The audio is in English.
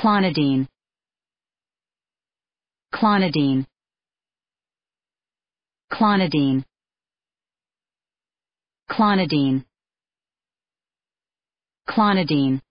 clonidine clonidine clonidine clonidine clonidine.